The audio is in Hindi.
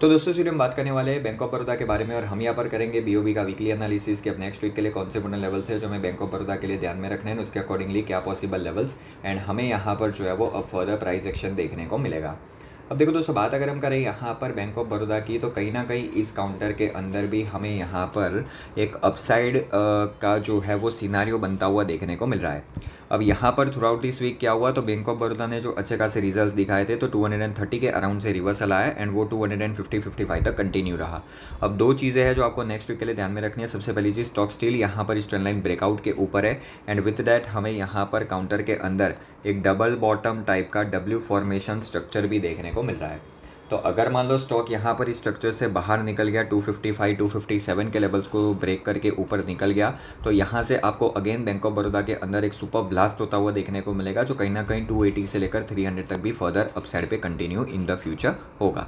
तो दोस्तों सीधे हम बात करने वाले हैं बैंक ऑफ़ बड़ौदा के बारे में और हम यहाँ पर करेंगे बीओबी का वीकली एनालिसिस के अब नेक्स्ट वीक के लिए कौन से बड़े लेवल्स है जो हमें बैंक ऑफ़ बड़ौदा के लिए ध्यान में रखने हैं उसके अकॉर्डिंगली क्या पॉसिबल लेवल्स एंड हमें यहाँ पर जो है वो अब फर्दर प्राइस एक्शन देखने को मिलेगा। अब देखो दोस्तों, बात अगर हम करें यहाँ पर बैंक ऑफ़ बड़ौदा की तो कहीं ना कहीं इस काउंटर के अंदर भी हमें यहाँ पर एक अपसाइड का जो है वो सिनारियो बनता हुआ देखने को मिल रहा है। अब यहाँ पर थ्रू आउट दिस वीक क्या हुआ? तो बैंक ऑफ़ बड़ौदा ने जो अच्छे खासे रिज़ल्ट दिखाए थे तो 230 के अराउंड से रिवर्सल आया एंड वो 250 55 तक कंटिन्यू रहा। अब दो चीज़ें हैं जो आपको नेक्स्ट वीक के लिए ध्यान में रखनी है। सबसे पहली चीज़ स्टॉक स्टील यहाँ पर इस ट्रेंड लाइन ब्रेकआउट के ऊपर है एंड विथ दैट हमें यहाँ पर काउंटर के अंदर एक डबल बॉटम टाइप का डब्ल्यू फॉर्मेशन स्ट्रक्चर भी देखने को मिल रहा है। तो अगर मान लो स्टॉक यहाँ पर इस स्ट्रक्चर से बाहर निकल गया 255, 257 के लेवल्स को ब्रेक करके ऊपर निकल गया तो यहाँ से आपको अगेन बैंक ऑफ़ बड़ौदा के अंदर एक सुपर ब्लास्ट होता हुआ देखने को मिलेगा जो कहीं ना कहीं 280 से लेकर 300 तक भी फर्दर अपसाइड पे कंटिन्यू इन द फ्यूचर होगा।